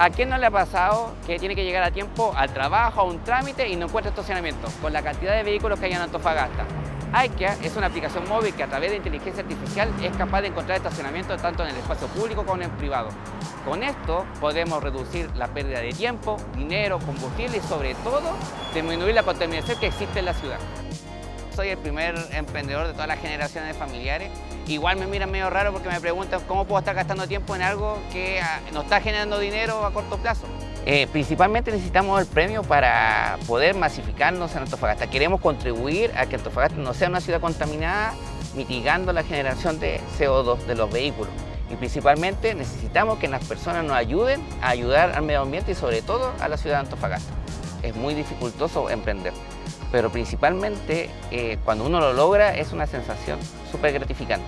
¿A quién no le ha pasado que tiene que llegar a tiempo al trabajo, a un trámite y no encuentra estacionamiento? Con la cantidad de vehículos que hay en Antofagasta. IKEA es una aplicación móvil que a través de inteligencia artificial es capaz de encontrar estacionamiento tanto en el espacio público como en el privado. Con esto podemos reducir la pérdida de tiempo, dinero, combustible y sobre todo disminuir la contaminación que existe en la ciudad. Soy el primer emprendedor de todas las generaciones de familiares. Igual me miran medio raro porque me preguntan cómo puedo estar gastando tiempo en algo que ah, nos está generando dinero a corto plazo. Eh, principalmente necesitamos el premio para poder masificarnos en Antofagasta. Queremos contribuir a que Antofagasta no sea una ciudad contaminada, mitigando la generación de CO2 de los vehículos. Y principalmente necesitamos que las personas nos ayuden a ayudar al medio ambiente y sobre todo a la ciudad de Antofagasta. Es muy dificultoso emprender, pero principalmente eh, cuando uno lo logra es una sensación súper gratificante.